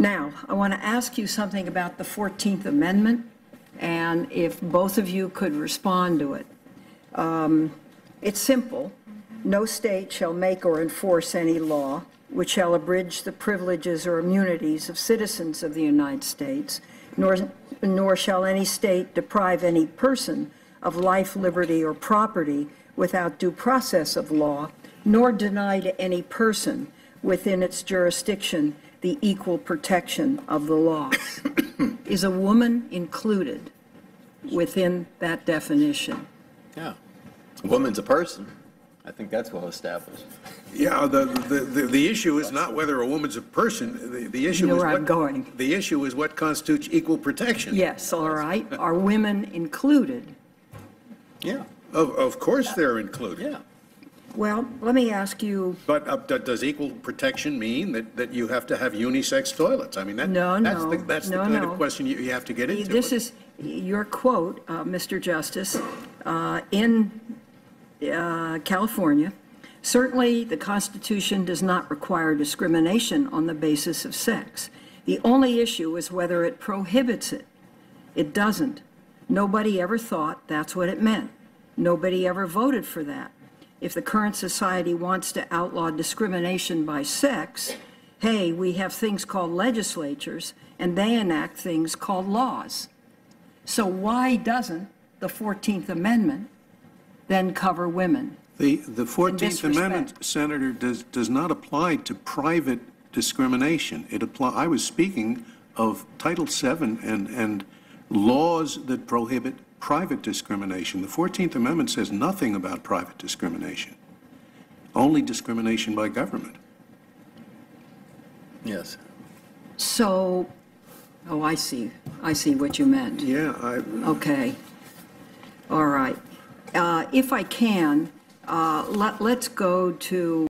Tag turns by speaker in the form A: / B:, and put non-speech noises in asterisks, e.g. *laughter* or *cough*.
A: Now, I want to ask you something about the 14th Amendment, and if both of you could respond to it. Um, It's simple. No state shall make or enforce any law which shall abridge the privileges or immunities of citizens of the United States, nor, nor shall any state deprive any person of life, liberty, or property without due process of law, nor deny to any person within its jurisdiction the equal protection of the law. *coughs* Is a woman included within that definition?
B: Yeah. A woman's a person. I think that's well established.
C: Yeah, the, the, the the issue is not whether a woman's a person, the, the issue
A: know
C: is
A: where I'm
C: what.
A: going.
C: The issue is what constitutes equal protection.
A: Yes, all right. Are women included?
B: Yeah,
C: Of, of course they're included.
B: yeah.
A: Well, let me ask you,
C: But uh, do- does equal protection mean that, that you have to have unisex toilets? I mean, that.
A: No,
C: that's the-
A: no,
C: That's the
A: no,
C: kind
A: no.
C: of question you, you have to get into.
A: this is your quote, uh, Mr. Justice, uh, in uh, California. Certainly, the Constitution does not require discrimination on the basis of sex. The only issue is whether it prohibits it. It doesn't. Nobody ever thought that's what it meant. Nobody ever voted for that. If the current society wants to outlaw discrimination by sex, hey, we have things called legislatures, and they enact things called laws. So why doesn't the 14th Amendment then cover women?
D: The, the 14th Amendment. Senator, does, does not apply to private discrimination. It apply, I was speaking of Title VII and, and laws that prohibit private discrimination. The 14th Amendment says nothing about private discrimination, only discrimination by government.
B: Yes.
A: So, oh, I see, I see what you meant.
D: Yeah, I,
A: Okay. All right. Uh, If I can, uh, let- let's go to